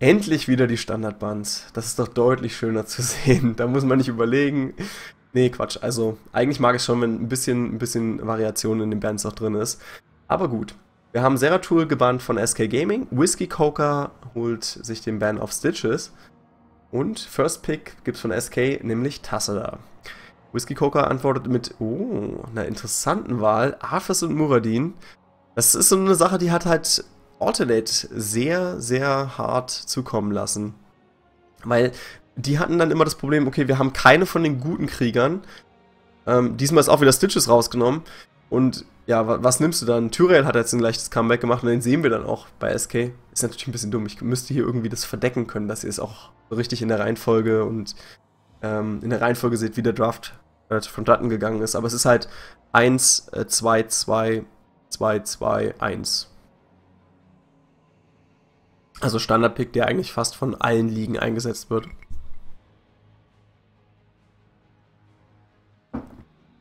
Endlich wieder die Standardbands. Das ist doch deutlich schöner zu sehen. Da muss man nicht überlegen. Nee, Quatsch. Also, eigentlich mag ich schon, wenn ein bisschen, ein bisschen Variation in den Bands auch drin ist. Aber gut. Wir haben Zeratul gebannt von SK Gaming. Whiskey Coker holt sich den Ban of Stitches. Und First Pick gibt's von SK, nämlich Tassada. Whiskey Coker antwortet mit, oh, einer interessanten Wahl. Arthas und Muradin. Das ist so eine Sache, die hat halt Alternate sehr, sehr hart zukommen lassen. Weil die hatten dann immer das Problem, okay, wir haben keine von den guten Kriegern. Ähm, diesmal ist auch wieder Stitches rausgenommen. Und ja, was, nimmst du dann? Tyrael hat jetzt ein leichtes Comeback gemacht und den sehen wir dann auch bei SK. Ist natürlich ein bisschen dumm. Ich müsste hier irgendwie das verdecken können, dass ihr es auch richtig in der Reihenfolge und ähm, in der Reihenfolge seht, wie der Draft äh, von Dutton gegangen ist. Aber es ist halt 1, 2, 2, 2, 2, 1. Also Standardpick, der eigentlich fast von allen Ligen eingesetzt wird.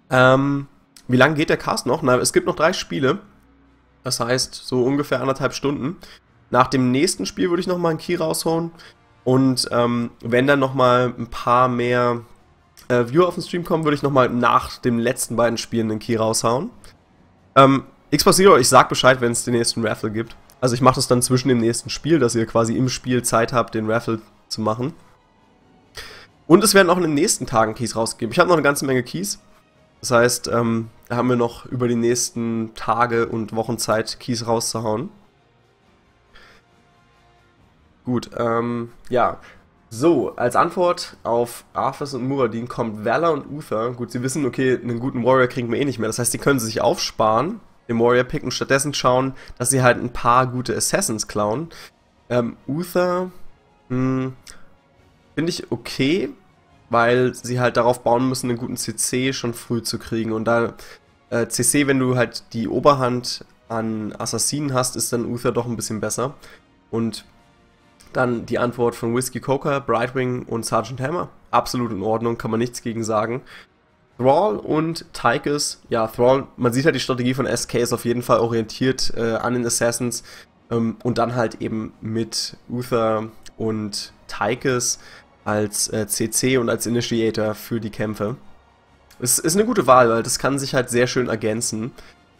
Ähm, wie lange geht der Cast noch? Na, es gibt noch drei Spiele. Das heißt, so ungefähr anderthalb Stunden. Nach dem nächsten Spiel würde ich nochmal einen Key raushauen. Und ähm, wenn dann nochmal ein paar mehr äh, Viewer auf den Stream kommen, würde ich nochmal nach den letzten beiden Spielen einen Key raushauen. Ähm, Zero, ich sag Bescheid, wenn es den nächsten Raffle gibt. Also ich mache das dann zwischen dem nächsten Spiel, dass ihr quasi im Spiel Zeit habt, den Raffle zu machen. Und es werden auch in den nächsten Tagen Keys rausgegeben. Ich habe noch eine ganze Menge Keys. Das heißt, ähm, da haben wir noch über die nächsten Tage und Wochen Zeit, Keys rauszuhauen. Gut, ähm, ja. So, als Antwort auf Arthas und Muradin kommt Valor und Uther. Gut, sie wissen, okay, einen guten Warrior kriegen wir eh nicht mehr. Das heißt, die können sie sich aufsparen den Warrior picken, stattdessen schauen, dass sie halt ein paar gute Assassins klauen. Ähm, Uther hm, finde ich okay, weil sie halt darauf bauen müssen, einen guten CC schon früh zu kriegen. Und da äh, CC, wenn du halt die Oberhand an Assassinen hast, ist dann Uther doch ein bisschen besser. Und dann die Antwort von Whiskey Coker, Brightwing und Sergeant Hammer. Absolut in Ordnung, kann man nichts gegen sagen. Thrall und Tychus, ja, Thrall, man sieht halt die Strategie von SK ist auf jeden Fall orientiert äh, an den Assassins ähm, und dann halt eben mit Uther und Tychus als äh, CC und als Initiator für die Kämpfe. Es ist eine gute Wahl, weil das kann sich halt sehr schön ergänzen.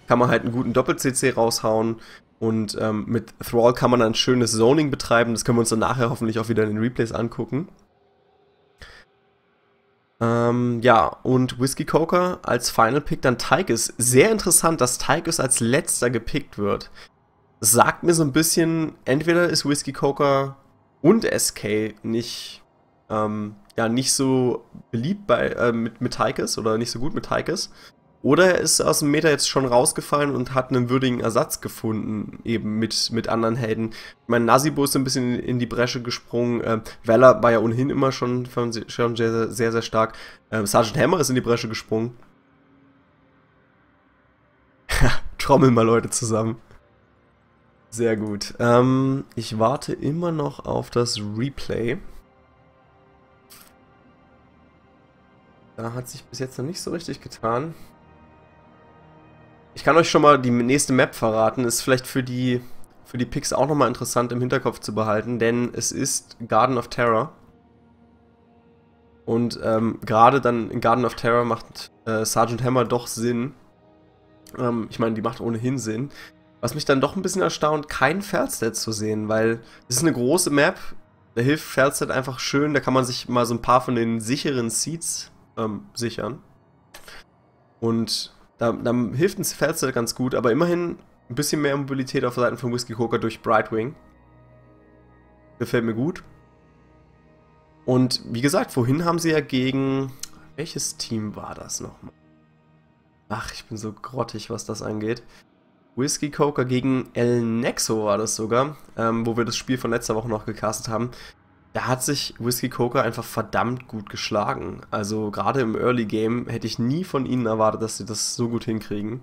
Kann man halt einen guten Doppel-CC raushauen und ähm, mit Thrall kann man dann schönes Zoning betreiben. Das können wir uns dann nachher hoffentlich auch wieder in den Replays angucken. Ähm, ja, und Whiskey Coker als Final Pick dann Tychus. Sehr interessant, dass Tychus als letzter gepickt wird. Das sagt mir so ein bisschen, entweder ist Whiskey Coker und SK nicht, ähm, ja, nicht so beliebt bei, äh, mit, mit Tychus oder nicht so gut mit Tychus. Oder er ist aus dem Meta jetzt schon rausgefallen und hat einen würdigen Ersatz gefunden, eben mit, mit anderen Helden. Mein Nazibo ist ein bisschen in die Bresche gesprungen. Äh, Valor war ja ohnehin immer schon, schon sehr, sehr, sehr stark. Äh, Sergeant Hammer ist in die Bresche gesprungen. Trommel mal Leute zusammen. Sehr gut. Ähm, ich warte immer noch auf das Replay. Da hat sich bis jetzt noch nicht so richtig getan. Ich kann euch schon mal die nächste Map verraten. Ist vielleicht für die, für die Picks auch nochmal interessant im Hinterkopf zu behalten, denn es ist Garden of Terror. Und ähm, gerade dann in Garden of Terror macht äh, Sergeant Hammer doch Sinn. Ähm, ich meine, die macht ohnehin Sinn. Was mich dann doch ein bisschen erstaunt, kein Feldstat zu sehen, weil es ist eine große Map. Da hilft Feldstat einfach schön. Da kann man sich mal so ein paar von den sicheren Seats ähm, sichern. Und da, da hilft ein Felsted ganz gut, aber immerhin ein bisschen mehr Mobilität auf Seiten von Whiskey Coker durch Brightwing. Gefällt mir gut. Und wie gesagt, vorhin haben sie ja gegen. Welches Team war das nochmal? Ach, ich bin so grottig, was das angeht. Whiskey Coker gegen El Nexo war das sogar, ähm, wo wir das Spiel von letzter Woche noch gecastet haben da hat sich Whiskey Coker einfach verdammt gut geschlagen. Also gerade im Early Game hätte ich nie von ihnen erwartet, dass sie das so gut hinkriegen.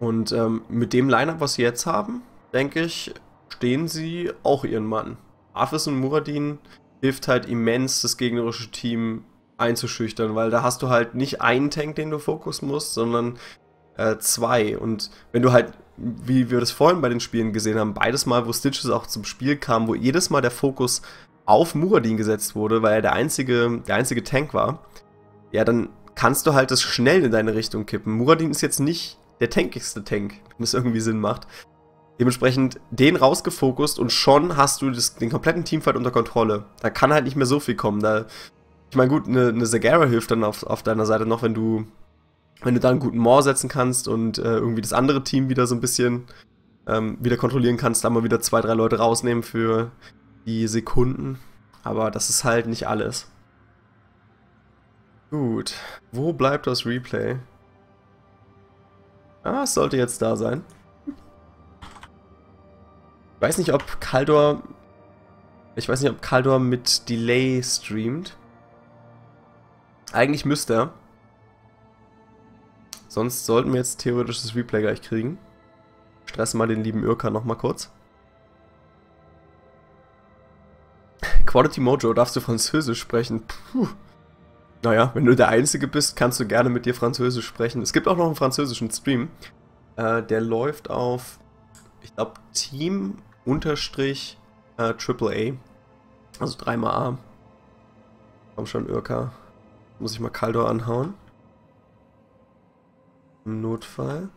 Und ähm, mit dem Lineup, was sie jetzt haben, denke ich, stehen sie auch ihren Mann. Afis und Muradin hilft halt immens, das gegnerische Team einzuschüchtern, weil da hast du halt nicht einen Tank, den du fokussen musst, sondern äh, zwei. Und wenn du halt wie wir das vorhin bei den Spielen gesehen haben, beides Mal, wo Stitches auch zum Spiel kam, wo jedes Mal der Fokus auf Muradin gesetzt wurde, weil er der einzige, der einzige Tank war, ja, dann kannst du halt das schnell in deine Richtung kippen. Muradin ist jetzt nicht der tankigste Tank, wenn es irgendwie Sinn macht. Dementsprechend den rausgefokust und schon hast du das, den kompletten Teamfight unter Kontrolle. Da kann halt nicht mehr so viel kommen. Da, ich meine, gut, eine, eine Zagara hilft dann auf, auf deiner Seite noch, wenn du, wenn du da einen guten Moor setzen kannst und äh, irgendwie das andere Team wieder so ein bisschen ähm, wieder kontrollieren kannst, da mal wieder zwei, drei Leute rausnehmen für die Sekunden. Aber das ist halt nicht alles. Gut, wo bleibt das Replay? Ah, es sollte jetzt da sein. Ich weiß nicht, ob Kaldor... Ich weiß nicht, ob Kaldor mit Delay streamt. Eigentlich müsste er. Sonst sollten wir jetzt theoretisch das Replay gleich kriegen. Stressen mal den lieben Irka nochmal kurz. Quality Mojo, darfst du Französisch sprechen? Puh. Naja, wenn du der Einzige bist, kannst du gerne mit dir Französisch sprechen. Es gibt auch noch einen französischen Stream. Äh, der läuft auf, ich glaube, Team unterstrich äh, AAA. Also dreimal A. Komm schon, Irka. Muss ich mal Kaldor anhauen. Im Notfall.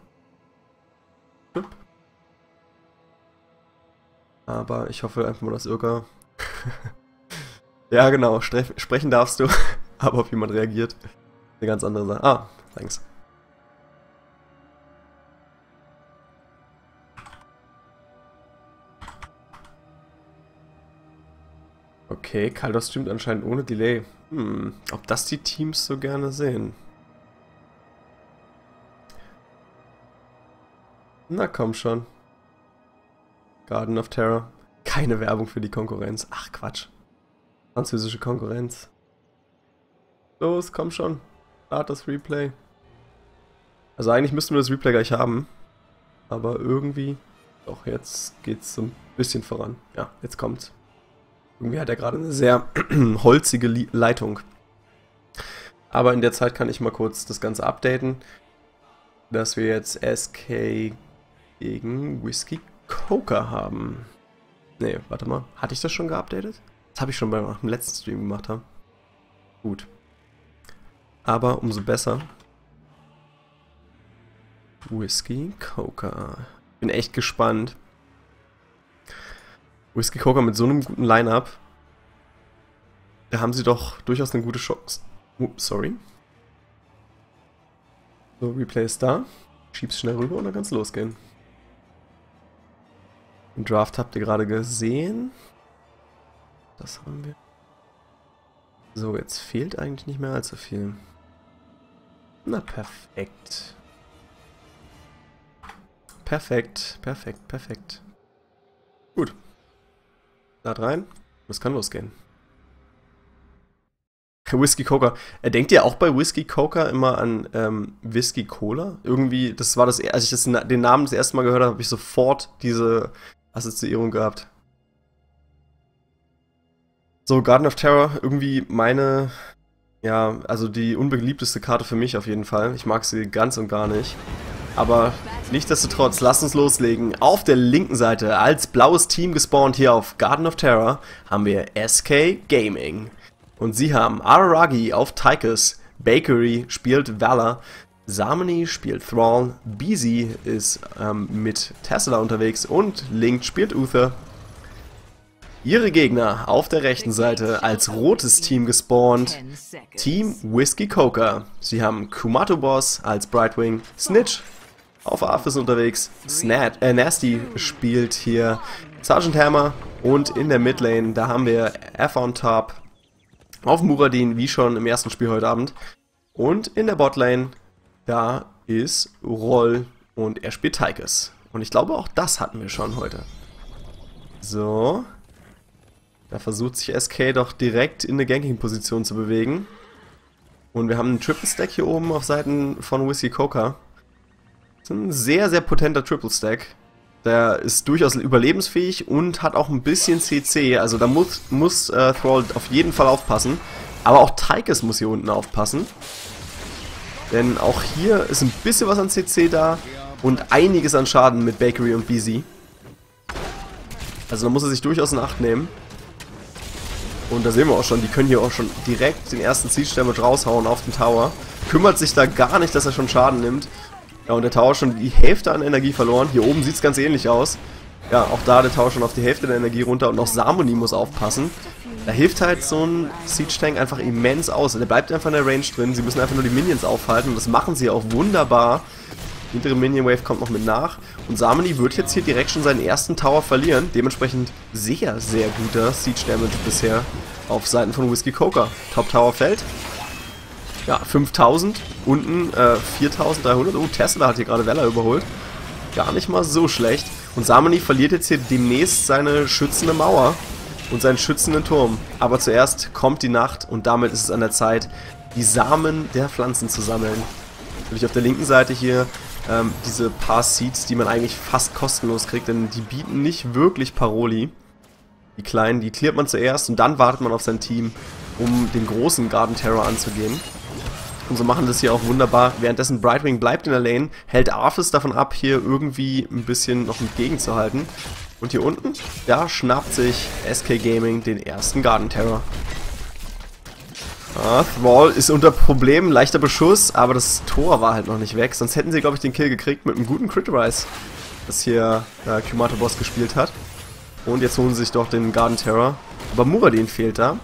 Aber ich hoffe einfach mal, dass Irka... ja, genau. Sprechen darfst du. Aber ob jemand reagiert, eine ganz andere Sache. Ah, thanks. Okay, Kaldos streamt anscheinend ohne Delay. Hm, ob das die Teams so gerne sehen? Na komm schon. Garden of Terror. Keine Werbung für die Konkurrenz. Ach Quatsch. Französische Konkurrenz. Los, komm schon. Start das Replay. Also eigentlich müssten wir das Replay gleich haben. Aber irgendwie... Doch, jetzt geht's so ein bisschen voran. Ja, jetzt kommt's. Irgendwie hat er gerade eine sehr holzige Leitung. Aber in der Zeit kann ich mal kurz das Ganze updaten. Dass wir jetzt SK gegen Whiskey Coker haben. Ne, warte mal. Hatte ich das schon geupdatet? Das habe ich schon beim letzten Stream gemacht. Haben. Gut. Aber umso besser. Whiskey Coker. Bin echt gespannt. Whiskey Coker mit so einem guten Line-Up. Da haben sie doch durchaus eine gute Chance. Ups, sorry. So, Replay ist da. Schieb's schnell rüber und dann kann's losgehen. Den Draft habt ihr gerade gesehen. Das haben wir. So, jetzt fehlt eigentlich nicht mehr allzu viel. Na, perfekt. Perfekt, perfekt, perfekt. Gut. Lad rein. Es kann losgehen. Whisky Coca. Er denkt ja auch bei Whisky Coca immer an ähm, Whisky Cola. Irgendwie, das war das, als ich das, den Namen das erste Mal gehört habe, habe ich sofort diese Assoziierung gehabt. So, Garden of Terror, irgendwie meine, ja, also die unbeliebteste Karte für mich auf jeden Fall. Ich mag sie ganz und gar nicht. Aber nichtsdestotrotz, lasst uns loslegen. Auf der linken Seite als blaues Team gespawnt hier auf Garden of Terror haben wir SK Gaming. Und sie haben Araragi auf Tychus, Bakery spielt Valor, Samani spielt Thrall, Beezy ist ähm, mit Tesla unterwegs und Link spielt Uther. Ihre Gegner auf der rechten Seite als rotes Team gespawnt. Team Whiskey Coca. Sie haben Kumato Boss als Brightwing, Snitch auf Arthas unterwegs, Snat, äh, Nasty spielt hier Sergeant Hammer und in der Midlane, da haben wir F on top auf Muradin, wie schon im ersten Spiel heute Abend. Und in der Botlane, da ist Roll und er spielt Tychus. Und ich glaube, auch das hatten wir schon heute. So, da versucht sich SK doch direkt in eine Ganking-Position zu bewegen. Und wir haben einen Triple-Stack hier oben auf Seiten von Whiskey Coca. Das ist ein sehr, sehr potenter Triple-Stack. Der ist durchaus überlebensfähig und hat auch ein bisschen CC. Also da muss, muss äh, Thrall auf jeden Fall aufpassen. Aber auch Tychus muss hier unten aufpassen. Denn auch hier ist ein bisschen was an CC da. und einiges an Schaden mit Bakery und BZ. Also da muss er sich durchaus in Acht nehmen. Und da sehen wir auch schon, die können hier auch schon direkt den ersten Siege Damage raushauen auf den Tower. Kümmert sich da gar nicht, dass er schon Schaden nimmt. Ja, und der Tower schon die Hälfte an Energie verloren. Hier oben sieht es ganz ähnlich aus. Ja, auch da der Tower schon auf die Hälfte der Energie runter und auch Samoni muss aufpassen. Da hilft halt so ein Siege Tank einfach immens aus. Der bleibt einfach in der Range drin. Sie müssen einfach nur die Minions aufhalten und das machen sie auch wunderbar. Hintere Minion Wave kommt noch mit nach. Und Samani wird jetzt hier direkt schon seinen ersten Tower verlieren. Dementsprechend sehr, sehr guter Siege Damage bisher auf Seiten von Whiskey Coker. Top Tower fällt. Ja, 5000. Unten äh, 4300. Oh, Tesla hat hier gerade Weller überholt. Gar nicht mal so schlecht. Und Samani verliert jetzt hier demnächst seine schützende Mauer und seinen schützenden Turm. Aber zuerst kommt die Nacht und damit ist es an der Zeit, die Samen der Pflanzen zu sammeln. Natürlich auf der linken Seite hier ähm, diese paar Seeds, die man eigentlich fast kostenlos kriegt, denn die bieten nicht wirklich Paroli. Die kleinen, die cleart man zuerst und dann wartet man auf sein Team, um den großen Garden Terror anzugehen. Und so machen das hier auch wunderbar. Währenddessen Brightwing bleibt in der Lane, hält Arthas davon ab, hier irgendwie ein bisschen noch entgegenzuhalten. Und hier unten, da schnappt sich SK Gaming den ersten Garden Terror. Ah, Thrall ist unter Problemen, leichter Beschuss, aber das Tor war halt noch nicht weg. Sonst hätten sie, glaube ich, den Kill gekriegt mit einem guten Crit Rise, das hier äh, Kumato Boss gespielt hat. Und jetzt holen sie sich doch den Garden Terror. Aber Muradin fehlt da.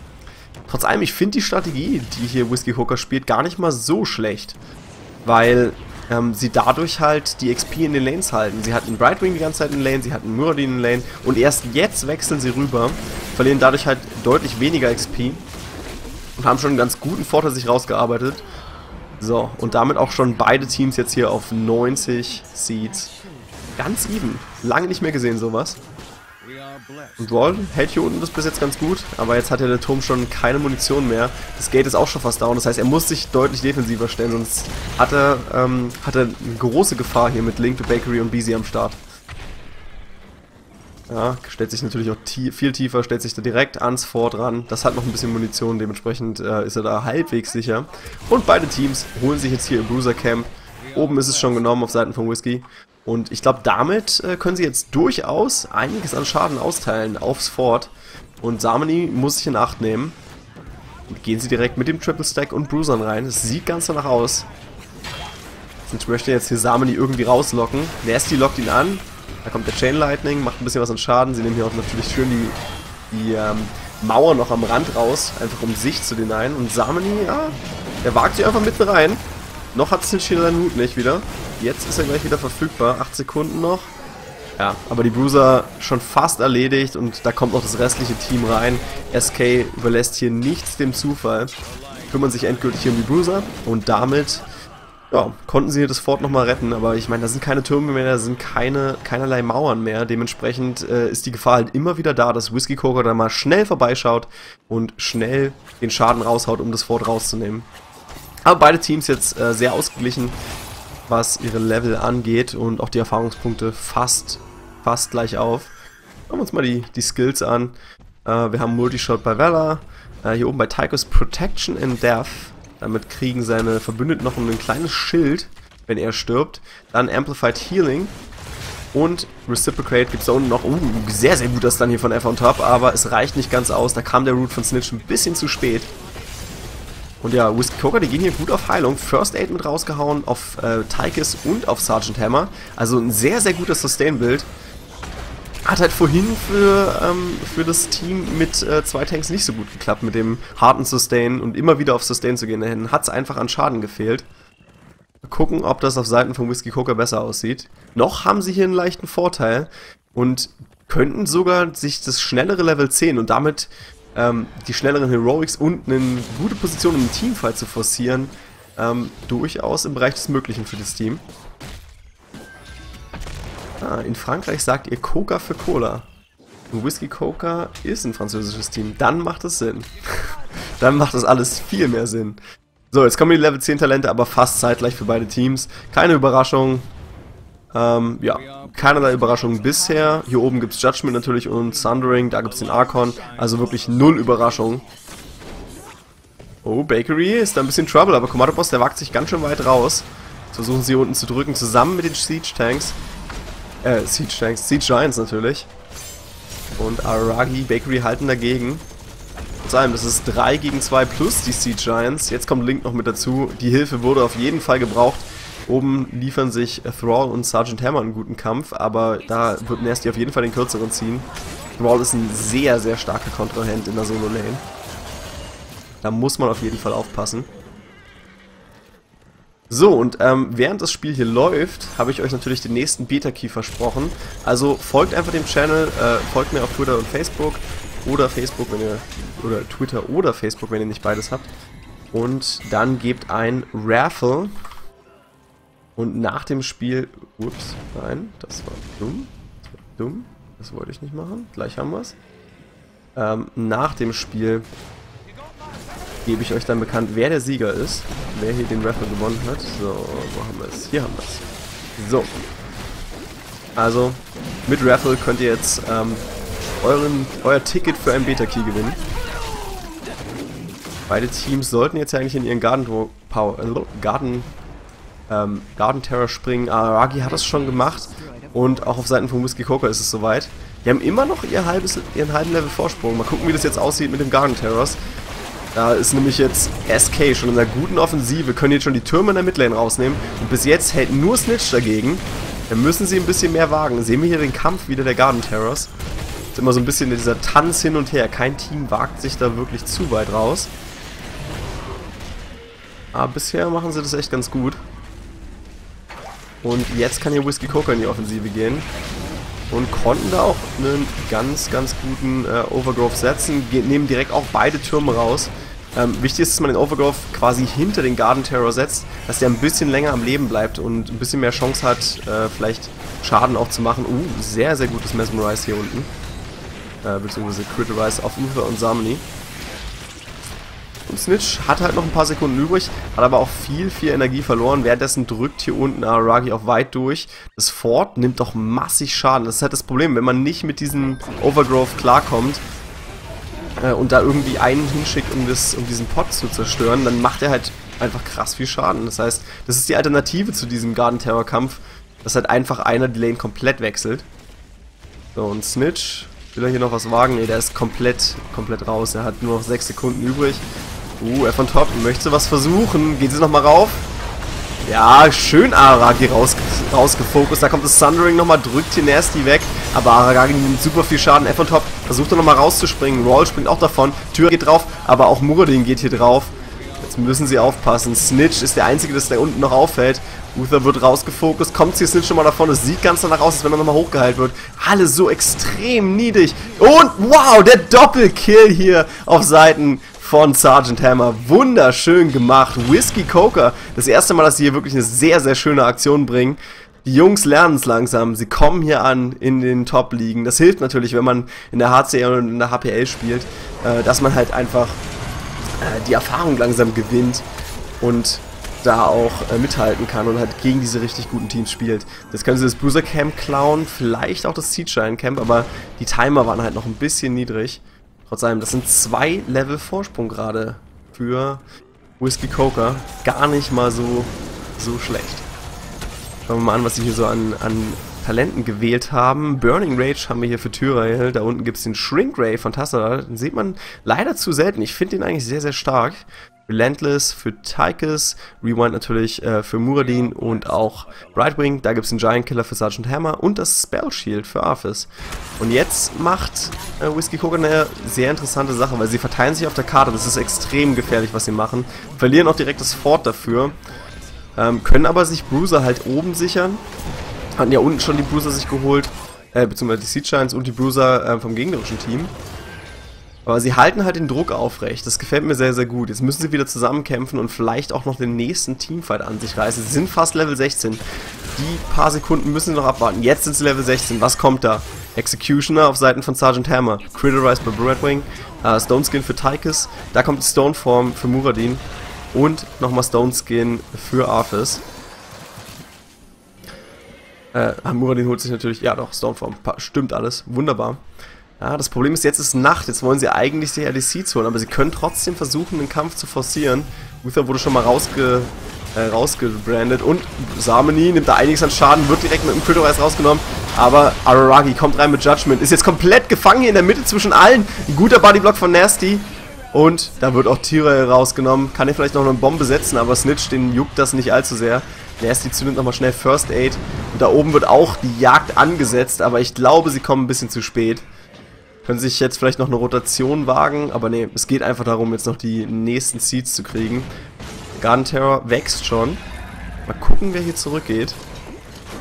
Trotz allem, ich finde die Strategie, die hier Whiskey Hooker spielt, gar nicht mal so schlecht. Weil ähm, sie dadurch halt die XP in den Lanes halten. Sie hatten Brightwing die ganze Zeit in Lane, sie hatten Muradin in Lane und erst jetzt wechseln sie rüber, verlieren dadurch halt deutlich weniger XP und haben schon einen ganz guten Vorteil sich rausgearbeitet. So, und damit auch schon beide Teams jetzt hier auf 90 Seeds. Ganz even. Lange nicht mehr gesehen sowas. Und Wall hält hier unten das bis jetzt ganz gut, aber jetzt hat ja der Turm schon keine Munition mehr. Das Gate ist auch schon fast down, das heißt, er muss sich deutlich defensiver stellen, sonst hat er, ähm, hat er eine große Gefahr hier mit Link to Bakery und Beezy am Start. Ja, stellt sich natürlich auch tie viel tiefer, stellt sich da direkt ans Fort ran. Das hat noch ein bisschen Munition, dementsprechend äh, ist er da halbwegs sicher. Und beide Teams holen sich jetzt hier im Bruiser Camp. Oben ist es schon genommen auf Seiten von Whiskey. Und ich glaube, damit äh, können sie jetzt durchaus einiges an Schaden austeilen aufs Fort. Und Samani muss sich in Acht nehmen. Und gehen sie direkt mit dem Triple Stack und Bruisern rein. Es sieht ganz danach aus. Ich möchte jetzt hier Samani irgendwie rauslocken. Nasty lockt ihn an. Da kommt der Chain Lightning, macht ein bisschen was an Schaden. Sie nehmen hier auch natürlich schön die, die ähm, Mauer noch am Rand raus, einfach um Sicht zu denyen. Und Samani, ja, der wagt sich einfach mitten rein. Noch hat den seinen Hut nicht wieder. Jetzt ist er gleich wieder verfügbar. 8 Sekunden noch. Ja, aber die Bruiser schon fast erledigt und da kommt noch das restliche Team rein. SK überlässt hier nichts dem Zufall. Kümmern sich endgültig hier um die Bruiser und damit ja, konnten sie das Fort nochmal retten, aber ich meine, da sind keine Türme mehr, da sind keine, keinerlei Mauern mehr. Dementsprechend äh, ist die Gefahr halt immer wieder da, dass Whiskey Coker da mal schnell vorbeischaut und schnell den Schaden raushaut, um das Fort rauszunehmen. Aber beide Teams jetzt äh, sehr ausgeglichen, was ihre Level angeht und auch die Erfahrungspunkte fast, fast gleich auf. Schauen wir uns mal die, die Skills an. Äh, wir haben Multishot bei Valor, äh, hier oben bei Tychus Protection in Death damit kriegen seine Verbündeten noch ein kleines Schild, wenn er stirbt. Dann Amplified Healing. Und Reciprocate gibt es da unten noch. Uh, sehr, sehr gut das dann hier von F on top, aber es reicht nicht ganz aus. Da kam der Root von Snitch ein bisschen zu spät. Und ja, Whiskey Coker, die gehen hier gut auf Heilung. First Aid mit rausgehauen auf äh, Tychus und auf Sergeant Hammer. Also ein sehr, sehr gutes Sustain-Bild. Hat halt vorhin für, ähm, für das Team mit äh, zwei Tanks nicht so gut geklappt, mit dem harten Sustain und immer wieder auf Sustain zu gehen. Dahin hat es einfach an Schaden gefehlt. Mal gucken, ob das auf Seiten von Whiskey Coker besser aussieht. Noch haben sie hier einen leichten Vorteil und könnten sogar sich das schnellere Level 10 und damit ähm, die schnelleren Heroics und eine gute Position, um einen Teamfight zu forcieren, ähm, durchaus im Bereich des Möglichen für das Team. Ah, in Frankreich sagt ihr Coca für Cola. Und Whisky Coca ist ein französisches Team. Dann macht es Sinn. Dann macht das alles viel mehr Sinn. So, jetzt kommen die Level 10 Talente, aber fast zeitgleich für beide Teams. Keine Überraschung. Ähm, ja, keinerlei Überraschung bisher. Hier oben gibt es Judgment natürlich und Thundering, da gibt es den Archon. Also wirklich null Überraschung. Oh, Bakery ist da ein bisschen Trouble, aber Komodo Boss, der wagt sich ganz schön weit raus. versuchen sie hier unten zu drücken, zusammen mit den Siege Tanks. Äh, Siege Tanks, Siege Giants natürlich. Und Aragi Bakery halten dagegen. Und allem, das ist 3 gegen 2 plus die Siege Giants. Jetzt kommt Link noch mit dazu. Die Hilfe wurde auf jeden Fall gebraucht. Oben liefern sich Thrall und Sergeant Hammer einen guten Kampf, aber da wird Nasty auf jeden Fall den kürzeren ziehen. Thrall ist ein sehr, sehr starker Kontrahent in der Solo-Lane. Da muss man auf jeden Fall aufpassen. So, und ähm, während das Spiel hier läuft, habe ich euch natürlich den nächsten Beta-Key versprochen. Also folgt einfach dem Channel, äh, folgt mir auf Twitter und Facebook oder Facebook, wenn ihr, oder Twitter oder Facebook, wenn ihr nicht beides habt. Und dann gebt ein Raffle. Und nach dem Spiel, ups, nein, das war dumm, das war dumm, das wollte ich nicht machen, gleich haben wir es. Ähm, nach dem Spiel gebe ich euch dann bekannt, wer der Sieger ist, wer hier den Raffle gewonnen hat. So, wo haben wir es? Hier haben wir es. So. Also, mit Raffle könnt ihr jetzt ähm, euren, euer Ticket für ein Beta-Key gewinnen. Beide Teams sollten jetzt eigentlich in ihren Garden, Power, äh, Garden, ähm, Garden Terror springen. Aragi hat das schon gemacht und auch auf Seiten von Whiskey Coker ist es soweit. Die haben immer noch ihr halbes, ihren halben Level Vorsprung. Mal gucken, wie das jetzt aussieht mit dem Garden Terrors. Da ist nämlich jetzt SK schon in einer guten Offensive, können jetzt schon die Türme in der Midlane rausnehmen. Und bis jetzt hält nur Snitch dagegen. Dann müssen sie ein bisschen mehr wagen. Sehen wir hier den Kampf wieder der Garden Terrors. Ist immer so ein bisschen dieser Tanz hin und her. Kein Team wagt sich da wirklich zu weit raus. Aber bisher machen sie das echt ganz gut. Und jetzt kann hier Whiskey Coker in die Offensive gehen. Und konnten da auch einen ganz, ganz guten äh, Overgrowth setzen. nehmen direkt auch beide Türme raus. Ähm, wichtig ist, dass man den Overgrowth quasi hinter den Garden Terror setzt, dass der ein bisschen länger am Leben bleibt und ein bisschen mehr Chance hat, äh, vielleicht Schaden auch zu machen. Uh, sehr, sehr gutes Mesmerize hier unten. Äh, beziehungsweise Criterize auf Ufer und Samni. Und Snitch hat halt noch ein paar Sekunden übrig, hat aber auch viel, viel Energie verloren. Währenddessen drückt hier unten Aragi auch weit durch. Das Fort nimmt doch massig Schaden. Das ist halt das Problem, wenn man nicht mit diesem Overgrowth klarkommt, äh, und da irgendwie einen hinschickt, um, das, um diesen Pot zu zerstören, dann macht er halt einfach krass viel Schaden. Das heißt, das ist die Alternative zu diesem Garden Terror Kampf, dass halt einfach einer die Lane komplett wechselt. So, und Snitch, will er hier noch was wagen? Ne, der ist komplett, komplett raus. Er hat nur noch 6 Sekunden übrig. Uh, er von Top, möchte was versuchen. Gehen sie nochmal rauf? Ja, schön Aragi raus, rausgefokust. Da kommt das Sundering nochmal, drückt hier Nasty weg. Aber Aragi nimmt super viel Schaden. F on top versucht er nochmal rauszuspringen. Roll springt auch davon. Tür geht drauf, aber auch Muradin geht hier drauf. Jetzt müssen sie aufpassen. Snitch ist der Einzige, das da unten noch auffällt. Uther wird rausgefokust. Kommt hier Snitch schon mal davon. Es sieht ganz danach aus, als wenn er nochmal hochgeheilt wird. Alle so extrem niedrig. Und wow, der Doppelkill hier auf Seiten von Sergeant Hammer. Wunderschön gemacht. Whiskey Coker. Das erste Mal, dass sie hier wirklich eine sehr, sehr schöne Aktion bringen. Die Jungs lernen es langsam. Sie kommen hier an in den Top-Ligen. Das hilft natürlich, wenn man in der HCL und in der HPL spielt, äh, dass man halt einfach äh, die Erfahrung langsam gewinnt und da auch äh, mithalten kann und halt gegen diese richtig guten Teams spielt. Das können sie das Bruiser Camp klauen, vielleicht auch das Siege Camp, aber die Timer waren halt noch ein bisschen niedrig. Trotz allem, das sind zwei Level Vorsprung gerade für Whiskey Coker. Gar nicht mal so, so schlecht. Schauen wir mal an, was sie hier so an, an Talenten gewählt haben. Burning Rage haben wir hier für Tyrael. Da unten gibt es den Shrink Ray von Tassada. Den sieht man leider zu selten. Ich finde den eigentlich sehr, sehr stark. Relentless für Tychus, Rewind natürlich äh, für Muradin und auch Brightwing. Da gibt es den Giant Killer für Sergeant Hammer und das Spell Shield für Arthas. Und jetzt macht äh, Whiskey Coca eine sehr interessante Sache, weil sie verteilen sich auf der Karte. Das ist extrem gefährlich, was sie machen. Verlieren auch direkt das Fort dafür. Ähm, können aber sich Bruiser halt oben sichern. Hatten ja unten schon die Bruiser sich geholt. Äh, beziehungsweise die Siege Giants und die Bruiser äh, vom gegnerischen Team. Aber sie halten halt den Druck aufrecht. Das gefällt mir sehr, sehr gut. Jetzt müssen sie wieder zusammenkämpfen und vielleicht auch noch den nächsten Teamfight an sich reißen. Sie sind fast Level 16. Die paar Sekunden müssen sie noch abwarten. Jetzt sind sie Level 16. Was kommt da? Executioner auf Seiten von Sergeant Hammer. Criterize bei Redwing. Uh, Stone Skin für Tychus. Da kommt Stoneform für Muradin. Und nochmal Stone Skin für Arthas. Äh, Muradin holt sich natürlich, ja doch, Stoneform, stimmt alles, wunderbar. Ja, das Problem ist, jetzt ist Nacht, jetzt wollen sie eigentlich die Seeds holen, aber sie können trotzdem versuchen, den Kampf zu forcieren. Luther wurde schon mal rausge, äh, rausgebrandet. Und Sameni nimmt da einiges an Schaden, wird direkt mit dem Critorize rausgenommen. Aber Araragi kommt rein mit Judgment, ist jetzt komplett gefangen hier in der Mitte zwischen allen. Ein guter Bodyblock von Nasty. Und da wird auch Tyrell rausgenommen. Kann er vielleicht noch eine Bombe setzen, aber Snitch, den juckt das nicht allzu sehr. Nasty zündet nochmal schnell First Aid. Und da oben wird auch die Jagd angesetzt, aber ich glaube, sie kommen ein bisschen zu spät. Können sich jetzt vielleicht noch eine Rotation wagen, aber nee, es geht einfach darum, jetzt noch die nächsten Seeds zu kriegen. Garden Terror wächst schon. Mal gucken, wer hier zurückgeht.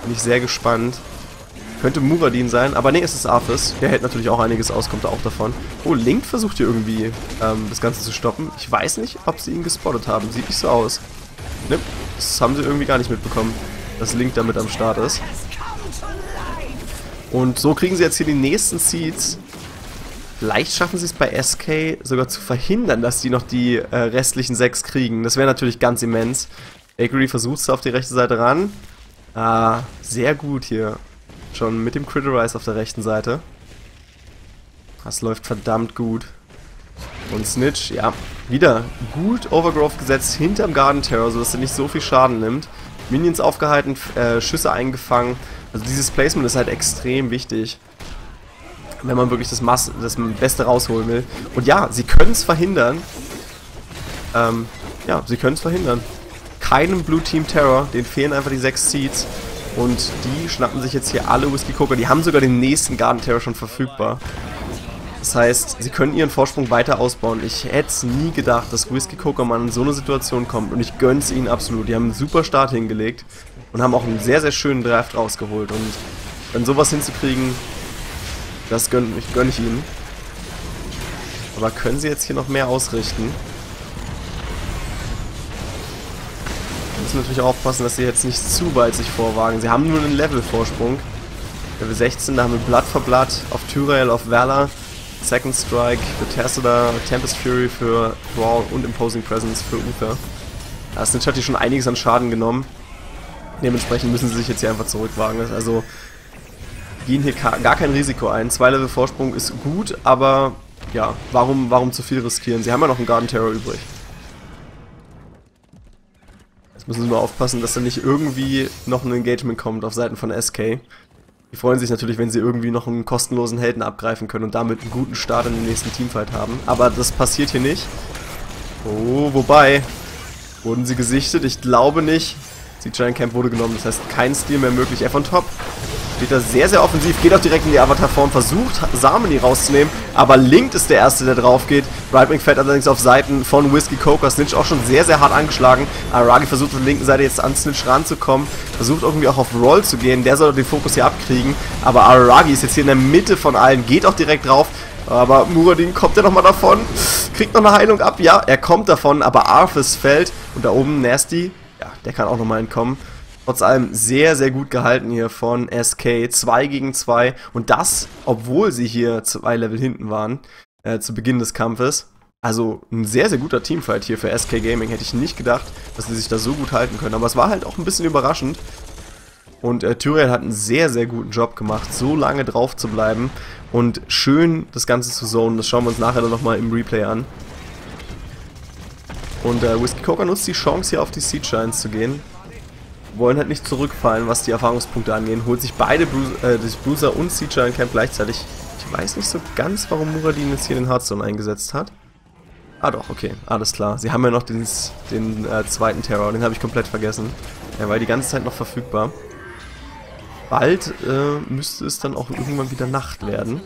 Bin ich sehr gespannt. Könnte Muradin sein, aber nee, es ist Arthas. Der hält natürlich auch einiges aus, kommt da auch davon. Oh, Link versucht hier irgendwie ähm, das Ganze zu stoppen. Ich weiß nicht, ob sie ihn gespottet haben. Sieht nicht so aus. Ne, das haben sie irgendwie gar nicht mitbekommen, dass Link damit am Start ist. Und so kriegen sie jetzt hier die nächsten Seeds. Vielleicht schaffen sie es bei SK sogar zu verhindern, dass die noch die äh, restlichen sechs kriegen. Das wäre natürlich ganz immens. Bakery versucht es auf die rechte Seite ran. Ah, sehr gut hier. Schon mit dem Criterize auf der rechten Seite. Das läuft verdammt gut. Und Snitch, ja, wieder gut Overgrowth gesetzt hinterm Garden Terror, sodass er nicht so viel Schaden nimmt. Minions aufgehalten, äh, Schüsse eingefangen. Also dieses Placement ist halt extrem wichtig wenn man wirklich das, Mass das Beste rausholen will. Und ja, sie können es verhindern. Ähm, ja, sie können es verhindern. Keinem Blue Team Terror, denen fehlen einfach die sechs Seeds. Und die schnappen sich jetzt hier alle Whisky Coker. Die haben sogar den nächsten Garden Terror schon verfügbar. Das heißt, sie können ihren Vorsprung weiter ausbauen. Ich hätte es nie gedacht, dass Whisky Coker mal in so eine Situation kommt. Und ich gönn's ihnen absolut. Die haben einen super Start hingelegt. Und haben auch einen sehr, sehr schönen Draft rausgeholt. Und dann sowas hinzukriegen, das gönne ich, gönn ich ihnen. Aber können sie jetzt hier noch mehr ausrichten? Wir müssen natürlich aufpassen, dass sie jetzt nicht zu weit sich vorwagen. Sie haben nur einen Level-Vorsprung. Level 16, da haben wir Blood for Blood auf Tyrael, auf Valor. Second Strike für Tessida, Tempest Fury für Brawl und Imposing Presence für Uther. Da ist hier schon einiges an Schaden genommen. Dementsprechend müssen sie sich jetzt hier einfach zurückwagen. Also gehen hier gar kein Risiko ein. Zwei Level Vorsprung ist gut, aber ja, warum, warum zu viel riskieren? Sie haben ja noch einen Garden Terror übrig. Jetzt müssen sie nur aufpassen, dass da nicht irgendwie noch ein Engagement kommt auf Seiten von SK. Die freuen sich natürlich, wenn sie irgendwie noch einen kostenlosen Helden abgreifen können und damit einen guten Start in den nächsten Teamfight haben. Aber das passiert hier nicht. Oh, wobei, wurden sie gesichtet? Ich glaube nicht. Die Giant Camp wurde genommen, das heißt kein Stil mehr möglich. Er von Top Steht da sehr, sehr offensiv, geht auch direkt in die Avatar-Form, versucht Sameni rauszunehmen, aber Link ist der Erste, der drauf geht. Brightwing fällt allerdings auf Seiten von Whiskey Coker. Snitch auch schon sehr, sehr hart angeschlagen. Aragi versucht auf der linken Seite jetzt an Snitch ranzukommen, versucht irgendwie auch auf Roll zu gehen, der soll den Fokus hier abkriegen, aber Aragi ist jetzt hier in der Mitte von allen, geht auch direkt drauf, aber Muradin kommt ja nochmal davon, kriegt noch eine Heilung ab, ja, er kommt davon, aber Arthas fällt und da oben Nasty, ja, der kann auch nochmal entkommen. Trotz allem sehr, sehr gut gehalten hier von SK. 2 gegen 2. Und das, obwohl sie hier zwei Level hinten waren äh, zu Beginn des Kampfes. Also ein sehr, sehr guter Teamfight hier für SK Gaming. Hätte ich nicht gedacht, dass sie sich da so gut halten können. Aber es war halt auch ein bisschen überraschend. Und äh, Tyriel hat einen sehr, sehr guten Job gemacht, so lange drauf zu bleiben und schön das Ganze zu zonen. Das schauen wir uns nachher dann nochmal im Replay an. Und äh, Whiskey Coker nutzt die Chance hier auf die Siege Giants zu gehen wollen halt nicht zurückfallen, was die Erfahrungspunkte angeht. Holt sich beide Bru äh, Bruiser und Siege Camp gleichzeitig. Ich weiß nicht so ganz, warum Muradin jetzt hier den Hearthstone eingesetzt hat. Ah doch, okay, alles klar. Sie haben ja noch den, den äh, zweiten Terror, den habe ich komplett vergessen. Er war die ganze Zeit noch verfügbar. Bald äh, müsste es dann auch irgendwann wieder Nacht werden.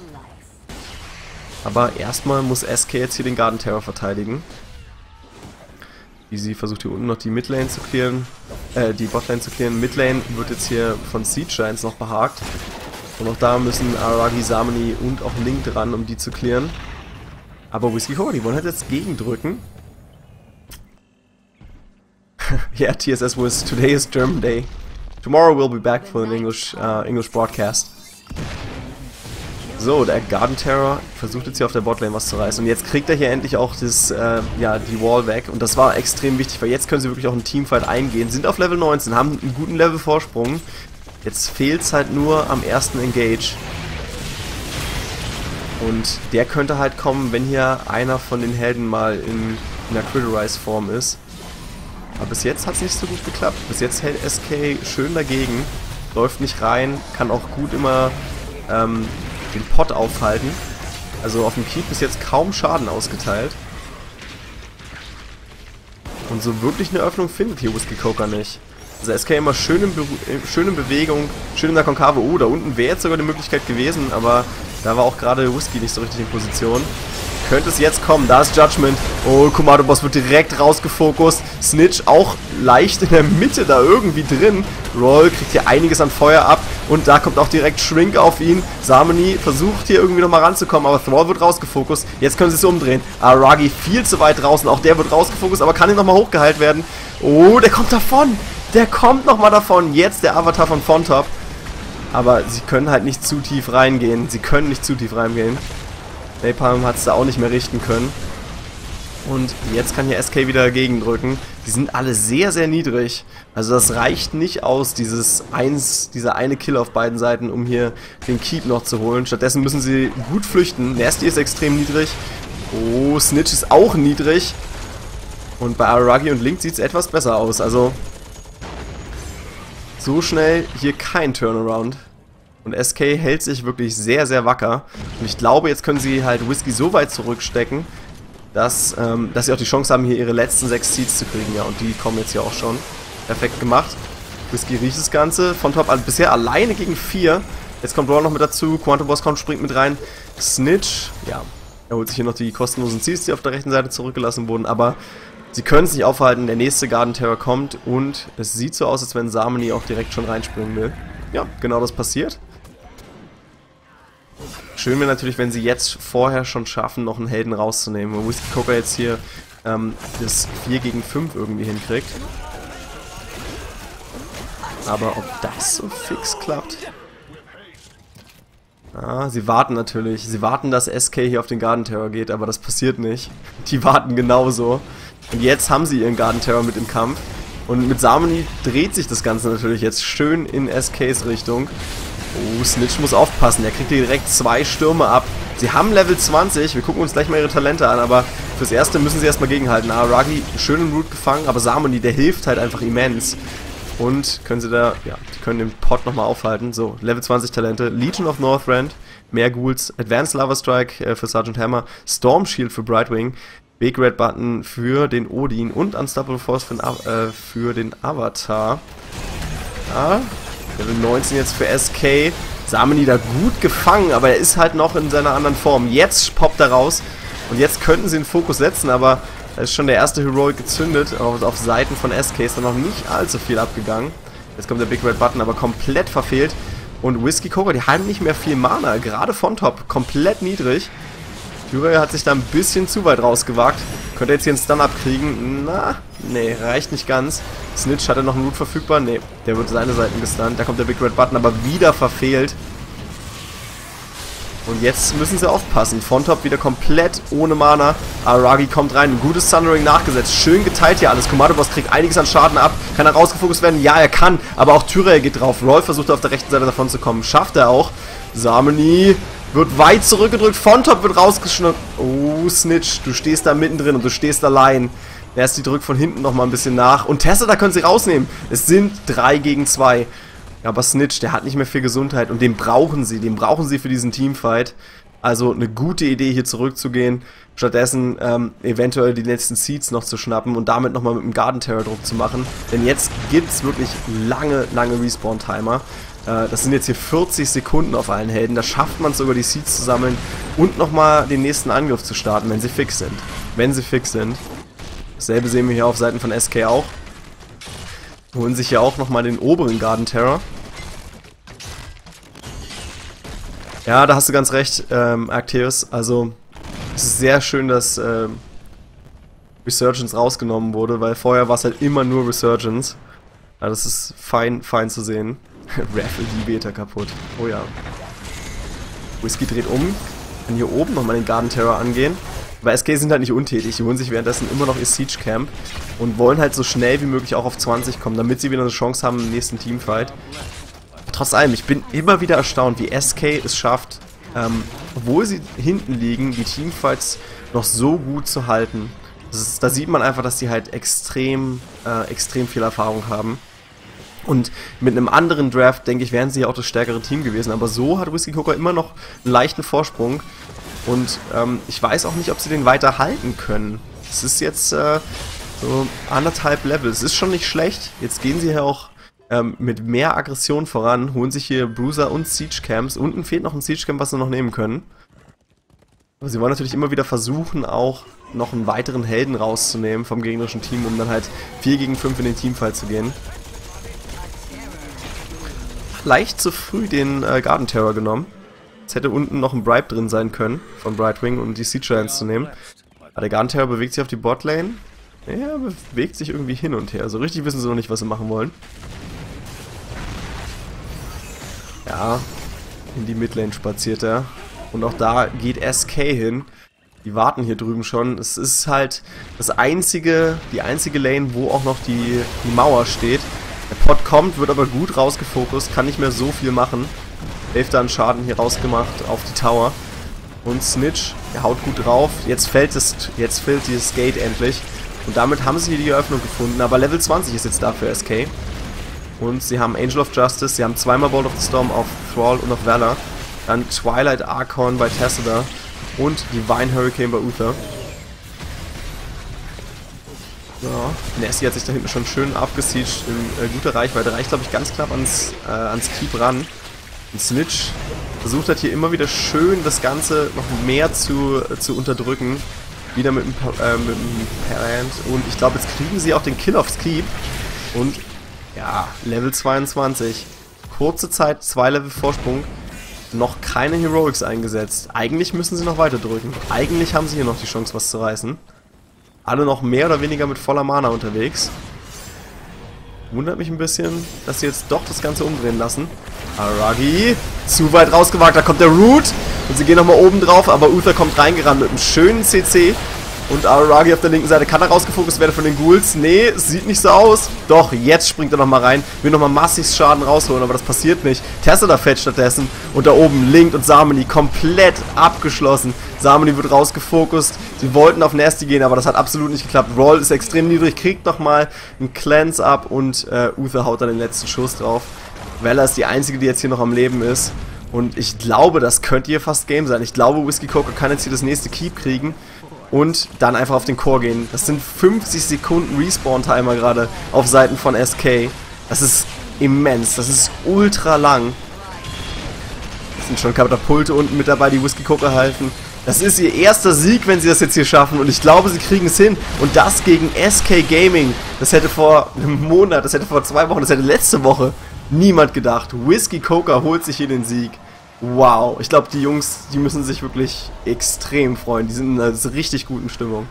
Aber erstmal muss SK jetzt hier den Garden Terror verteidigen. Easy versucht hier unten noch die Midlane zu klären, äh, die Botlane zu klären. Midlane wird jetzt hier von Siege Giants noch behagt. Und auch da müssen Aragi, Samani und auch Link dran, um die zu klären. Aber Whiskey Horror, die wollen halt jetzt gegendrücken. yeah, TSS was today is German day. Tomorrow we'll be back for an English uh, English broadcast. So, der Garden Terror versucht jetzt hier auf der Botlane was zu reißen. Und jetzt kriegt er hier endlich auch das, äh, ja, die Wall weg. Und das war extrem wichtig, weil jetzt können sie wirklich auch einen Teamfight eingehen. Sind auf Level 19, haben einen guten Level-Vorsprung. Jetzt fehlt es halt nur am ersten Engage. Und der könnte halt kommen, wenn hier einer von den Helden mal in, in der Criterize-Form ist. Aber bis jetzt hat es nicht so gut geklappt. Bis jetzt hält SK schön dagegen. Läuft nicht rein, kann auch gut immer ähm, den Pot aufhalten. Also auf dem Keep bis jetzt kaum Schaden ausgeteilt. Und so wirklich eine Öffnung findet hier Whiskey Coker nicht. Also SK immer schön in, Be schön in Bewegung, schön in der Konkave. Oh, da unten wäre jetzt sogar die Möglichkeit gewesen, aber da war auch gerade Whisky nicht so richtig in Position. Könnte es jetzt kommen, da ist Judgment. Oh, Komodo Boss wird direkt rausgefokust. Snitch auch leicht in der Mitte da irgendwie drin. Roll kriegt hier einiges an Feuer ab. Und da kommt auch direkt Shrink auf ihn. Samani versucht hier irgendwie nochmal ranzukommen, aber Thrall wird rausgefokust. Jetzt können sie es umdrehen. Aragi viel zu weit draußen. Auch der wird rausgefokust, aber kann nicht nochmal hochgeheilt werden. Oh, der kommt davon. Der kommt nochmal davon. Jetzt der Avatar von Fontop. Aber sie können halt nicht zu tief reingehen. Sie können nicht zu tief reingehen. Napalm hat es da auch nicht mehr richten können. Und jetzt kann hier SK wieder dagegen drücken. Die sind alle sehr, sehr niedrig. Also das reicht nicht aus, dieses eins, dieser eine Kill auf beiden Seiten, um hier den Keep noch zu holen. Stattdessen müssen sie gut flüchten. Nasty ist extrem niedrig. Oh, Snitch ist auch niedrig. Und bei Aragi und Link sieht es etwas besser aus. Also so schnell hier kein Turnaround. Und SK hält sich wirklich sehr, sehr wacker. Und ich glaube, jetzt können sie halt Whisky so weit zurückstecken, dass, ähm, dass sie auch die Chance haben, hier ihre letzten sechs Seeds zu kriegen. Ja, und die kommen jetzt hier auch schon. Perfekt gemacht. Whisky riecht das Ganze. Von Top also bisher alleine gegen vier. Jetzt kommt Brawl noch mit dazu. Quantum Boss kommt, springt mit rein. Snitch, ja. Er holt sich hier noch die kostenlosen Seeds, die auf der rechten Seite zurückgelassen wurden. Aber sie können es nicht aufhalten. Der nächste Garden Terror kommt. Und es sieht so aus, als wenn Samani auch direkt schon reinspringen will. Ja, genau das passiert. Schön wäre natürlich, wenn sie jetzt vorher schon schaffen, noch einen Helden rauszunehmen. Wo Whiskey Coker jetzt hier ähm, das 4 gegen 5 irgendwie hinkriegt. Aber ob das so fix klappt? Ah, sie warten natürlich. Sie warten, dass SK hier auf den Garden Terror geht, aber das passiert nicht. Die warten genauso. Und jetzt haben sie ihren Garden Terror mit im Kampf. Und mit Samoni dreht sich das Ganze natürlich jetzt schön in SKs Richtung. Oh, Snitch muss aufpassen. Der kriegt hier direkt zwei Stürme ab. Sie haben Level 20. Wir gucken uns gleich mal ihre Talente an, aber fürs Erste müssen sie erstmal gegenhalten. Aragi schön im Root gefangen, aber Samoni, der hilft halt einfach immens. Und können sie da, ja, die können den Pot nochmal aufhalten. So, Level 20 Talente. Legion of Northrend, mehr Ghouls, Advanced Lava Strike äh, für Sergeant Hammer, Storm Shield für Brightwing, Big Red Button für den Odin und Unstoppable Force für den, äh, für den Avatar. Ja, Level 19 jetzt für SK. Sameni da gut gefangen, aber er ist halt noch in seiner anderen Form. Jetzt poppt er raus und jetzt könnten sie den Fokus setzen, aber da ist schon der erste Heroic gezündet. Auf, auf Seiten von SK ist da noch nicht allzu viel abgegangen. Jetzt kommt der Big Red Button, aber komplett verfehlt. Und Whiskey Cobra, die haben nicht mehr viel Mana, gerade von Top, komplett niedrig. Jurel hat sich da ein bisschen zu weit rausgewagt. Könnte jetzt hier einen Stun abkriegen. Na, nee, reicht nicht ganz. Snitch hat er noch einen Loot verfügbar? Nee, der wird seine Seiten gestunt. Da kommt der Big Red Button, aber wieder verfehlt. Und jetzt müssen sie aufpassen. Fontop wieder komplett ohne Mana. Aragi kommt rein. Ein gutes Thundering nachgesetzt. Schön geteilt hier alles. Kommando Boss kriegt einiges an Schaden ab. Kann er rausgefokust werden? Ja, er kann. Aber auch Tyrael geht drauf. Roll versucht auf der rechten Seite davon zu kommen. Schafft er auch. Sameni wird weit zurückgedrückt. Fontop wird rausgeschnitten. Oh, Snitch. Du stehst da mittendrin und du stehst allein. Erst die drückt von hinten nochmal ein bisschen nach. Und Tessa, da können sie rausnehmen. Es sind 3 gegen 2. Aber Snitch, der hat nicht mehr viel Gesundheit und den brauchen sie. Den brauchen sie für diesen Teamfight. Also eine gute Idee, hier zurückzugehen. Stattdessen ähm, eventuell die letzten Seeds noch zu schnappen und damit nochmal mit dem Garden Terror Druck zu machen. Denn jetzt gibt es wirklich lange, lange Respawn-Timer. Äh, das sind jetzt hier 40 Sekunden auf allen Helden. Da schafft man es sogar, die Seeds zu sammeln und nochmal den nächsten Angriff zu starten, wenn sie fix sind. Wenn sie fix sind. Dasselbe sehen wir hier auf Seiten von SK auch. Holen sich hier auch nochmal den oberen Garden Terror. Ja, da hast du ganz recht, ähm, Arcteus. Also, es ist sehr schön, dass ähm, Resurgence rausgenommen wurde, weil vorher war es halt immer nur Resurgence. Ja, das ist fein, fein zu sehen. Raffle die Beta kaputt. Oh ja. Whisky dreht um. Kann hier oben nochmal den Garden Terror angehen. Aber SK sind halt nicht untätig. Die holen sich währenddessen immer noch ihr Siege Camp. Und wollen halt so schnell wie möglich auch auf 20 kommen, damit sie wieder eine Chance haben im nächsten Teamfight. Trotz allem, ich bin immer wieder erstaunt, wie SK es schafft, ähm, obwohl sie hinten liegen, die Teamfights noch so gut zu halten. Ist, da sieht man einfach, dass die halt extrem, äh, extrem viel Erfahrung haben. Und mit einem anderen Draft, denke ich, wären sie ja auch das stärkere Team gewesen. Aber so hat Whiskey Coker immer noch einen leichten Vorsprung. Und ähm, ich weiß auch nicht, ob sie den weiter halten können. Es ist jetzt äh, so anderthalb Level. Es ist schon nicht schlecht. Jetzt gehen sie ja auch ähm, mit mehr Aggression voran, holen sich hier Bruiser und Siege Camps. Unten fehlt noch ein Siege Camp, was sie noch nehmen können. Aber sie wollen natürlich immer wieder versuchen, auch noch einen weiteren Helden rauszunehmen vom gegnerischen Team, um dann halt 4 gegen 5 in den Teamfight zu gehen. Leicht zu früh den äh, Garden Terror genommen. Es hätte unten noch ein Bribe drin sein können von Brightwing, um die Siege Giants zu nehmen. Aber der Garden Terror bewegt sich auf die Botlane. Er bewegt sich irgendwie hin und her. So richtig wissen sie noch nicht, was sie machen wollen. Ja, in die Midlane spaziert er. Und auch da geht SK hin. Die warten hier drüben schon. Es ist halt das einzige, die einzige Lane, wo auch noch die, die Mauer steht. Der Pot kommt, wird aber gut rausgefokust, kann nicht mehr so viel machen. Hälfte an Schaden hier rausgemacht auf die Tower. Und Snitch, der haut gut drauf. Jetzt fällt, das, jetzt fällt dieses Gate endlich. Und damit haben sie hier die Eröffnung gefunden. Aber Level 20 ist jetzt da für SK. Und sie haben Angel of Justice, sie haben zweimal Bolt of the Storm auf Thrall und auf Valor. Dann Twilight Archon bei Tessida und Divine Hurricane bei Uther. Ja, Nessie hat sich da hinten schon schön abgesiegt in äh, guter Reichweite. Reicht, glaube ich, ganz knapp ans, äh, ans Keep ran. Und Snitch versucht halt hier immer wieder schön das Ganze noch mehr zu, äh, zu unterdrücken. Wieder mit dem, äh, mit dem Parent. Und ich glaube, jetzt kriegen sie auch den Kill aufs Keep. Und ja, Level 22. Kurze Zeit, zwei Level Vorsprung. Noch keine Heroics eingesetzt. Eigentlich müssen sie noch weiter drücken. Eigentlich haben sie hier noch die Chance, was zu reißen. Alle noch mehr oder weniger mit voller Mana unterwegs. Wundert mich ein bisschen, dass sie jetzt doch das Ganze umdrehen lassen. Aragi, zu weit rausgewagt, da kommt der Root. Und sie gehen nochmal oben drauf, aber Uther kommt reingerannt mit einem schönen CC. Und Aragi auf der linken Seite kann er rausgefokust werden von den Ghouls. Nee, sieht nicht so aus. Doch, jetzt springt er nochmal rein. Will nochmal massiv Schaden rausholen, aber das passiert nicht. Tessera fällt stattdessen. Und da oben Link und Samani komplett abgeschlossen. Samani wird rausgefokust. Sie wollten auf Nasty gehen, aber das hat absolut nicht geklappt. Roll ist extrem niedrig, kriegt nochmal einen Cleanse ab und äh, Uther haut dann den letzten Schuss drauf. Vella ist die einzige, die jetzt hier noch am Leben ist. Und ich glaube, das könnte hier fast Game sein. Ich glaube, Whiskey Coker kann jetzt hier das nächste Keep kriegen und dann einfach auf den Core gehen. Das sind 50 Sekunden Respawn-Timer gerade auf Seiten von SK. Das ist immens, das ist ultra lang. Es sind schon Katapulte unten mit dabei, die Whisky Coker halten. Das ist ihr erster Sieg, wenn sie das jetzt hier schaffen und ich glaube, sie kriegen es hin. Und das gegen SK Gaming. Das hätte vor einem Monat, das hätte vor zwei Wochen, das hätte letzte Woche niemand gedacht. Whisky Coker holt sich hier den Sieg. Wow, ich glaube, die Jungs, die müssen sich wirklich extrem freuen. Die sind in einer richtig guten Stimmung.